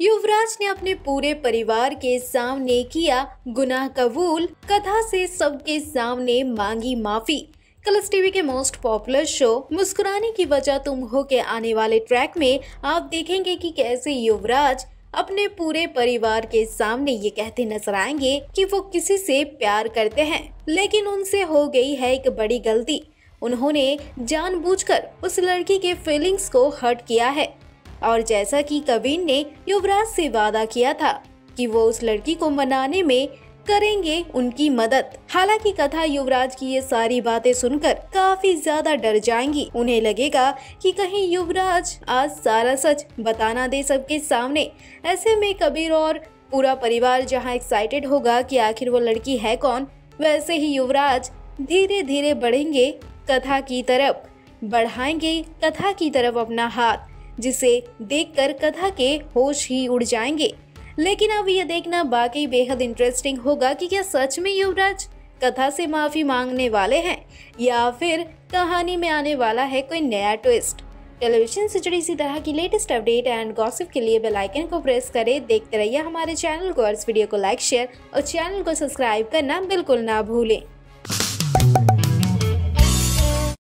युवराज ने अपने पूरे परिवार के सामने किया गुनाह कबूल। कथा से सबके सामने मांगी माफ़ी। कलर्स टीवी के मोस्ट पॉपुलर शो, मुस्कुराने की वजह तुम हो के आने वाले ट्रैक में आप देखेंगे कि कैसे युवराज अपने पूरे परिवार के सामने ये कहते नज़र आएँगे कि वो किसी से प्यार करते हैं। लेकिन उनसे हो गई है एक बड़ी गलती। उन्होंने जानबूझकर उस लड़की के फीलिंग्स को हर्ट किया है। और जैसा कि कविन ने युवराज से वादा किया था कि वो उस लड़की को मनाने में करेंगे उनकी मदद। हालाँकि कथा युवराज की ये सारी बातें सुनकर काफ़ी ज़्यादा डर जाएँगी। उन्हें लगेगा कि कहीं युवराज आज सारा सच बताना दे सबके सामने। ऐसे में कबीर और पूरा परिवार जहाँ एक्साइटेड होगा कि आखिर वो लड़की है कौन, वैसे ही युवराज धीरे धीरे बढ़ेंगे कथा की तरफ़, बढ़ाएँगे कथा की तरफ़ अपना हाथ। जिसे देखकर कथा के होश ही उड़ जाएँगे। लेकिन अब ये देखना बाकी बेहद इंटरेस्टिंग होगा कि क्या सच में युवराज कथा से माफ़ी मांगने वाले हैं, या फिर कहानी में आने वाला है कोई नया ट्विस्ट टेलीविज़न से जुड़ी इसी तरह की लेटेस्ट अपडेट एंड गॉसिप के लिए बेल आइकन को प्रेस करें। देखते रहिए हमारे चैनल को और इस वीडियो को लाइक शेयर और चैनल को सब्सक्राइब करना बिल्कुल ना भूलें।